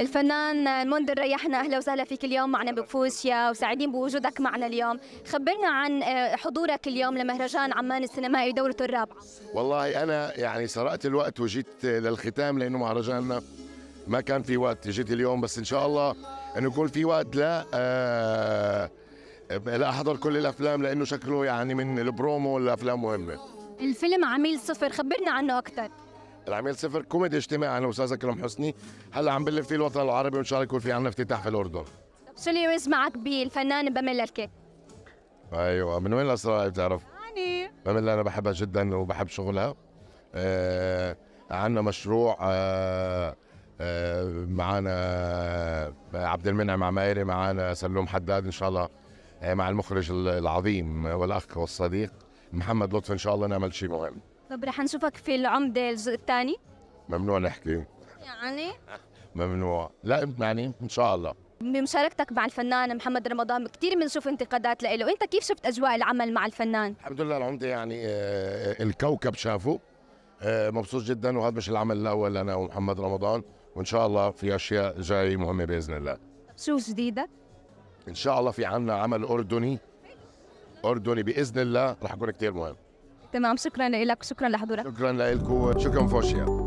الفنان المنذر ريحنا أهلا وسهلا فيك اليوم معنا بفوشيا وسعيدين بوجودك معنا اليوم. خبرنا عن آه، حضورك اليوم لمهرجان عمان السينمائي دورته الرابعه والله أنا يعني سرقت الوقت وجيت للختام لأنه مهرجاننا ما كان في وقت. جيت اليوم بس إن شاء الله إنه يكون في وقت لا آه لا أحضر كل الأفلام لأنه شكله يعني من البرومو الافلام مهمة. الفيلم عميل صفر خبرنا عنه أكثر. العميل صفر. كوميدي اجتماعي أنا واستاذ اكرم حسني. هلا عم بلف فيه الوطن العربي وإن شاء الله يكون في عنا افتتاح في الأردن. شو اللي يميز معك بالفنان بميل الكيك أيوه. من وين الاسرار بتعرف؟ يعني بميل أنا بحبها جدا وبحب شغلها. آه عندنا مشروع آه آه معنا عبد المنعم عمايري معنا سلوم حداد إن شاء الله آه مع المخرج العظيم والأخ والصديق محمد لطفي. إن شاء الله نعمل شيء مهم. طب رح نشوفك في العمدة الجزء الثاني. ممنوع نحكي. يعني؟ ممنوع. لا يعني إن شاء الله. بمشاركتك مع الفنان محمد رمضان كثير بنشوف انتقادات له. أنت كيف شفت أجواء العمل مع الفنان؟ الحمد لله العمدة يعني آه، الكوكب شافه. آه، مبسوط جدا وهذا مش العمل الأول أنا ومحمد رمضان. وإن شاء الله في أشياء جاي مهمة بإذن الله. شو جديدة؟ إن شاء الله في عنا عمل أردني. أردني بإذن الله. رح يكون كثير مهم. تمام. شكرا لك. شكرا لحضورك. شكرا لكم. شكرا فوشيا.